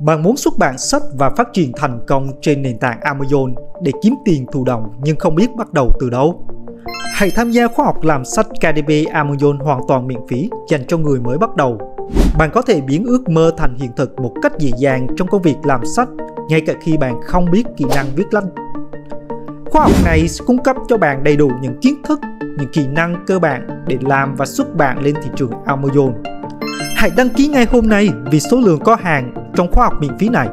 Bạn muốn xuất bản sách và phát triển thành công trên nền tảng Amazon để kiếm tiền thụ động nhưng không biết bắt đầu từ đâu? Hãy tham gia khóa học làm sách KDP Amazon hoàn toàn miễn phí dành cho người mới bắt đầu. Bạn có thể biến ước mơ thành hiện thực một cách dễ dàng trong công việc làm sách ngay cả khi bạn không biết kỹ năng viết lách. Khóa học này sẽ cung cấp cho bạn đầy đủ những kiến thức, những kỹ năng cơ bản để làm và xuất bản lên thị trường Amazon. Hãy đăng ký ngay hôm nay vì số lượng có hàng trong khóa học miễn phí này.